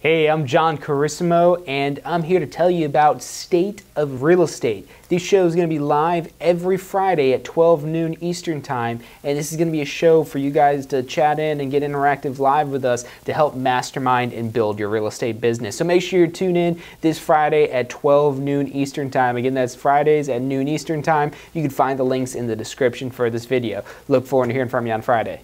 Hey, I'm John Carissimo, and I'm here to tell you about State of Real Estate. This show is going to be live every Friday at 12 noon Eastern Time, and this is going to be a show for you guys to chat in and get interactive live with us to help mastermind and build your real estate business. So make sure you tune in this Friday at 12 noon Eastern Time. Again, that's Fridays at noon Eastern Time. You can find the links in the description for this video. Look forward to hearing from you on Friday.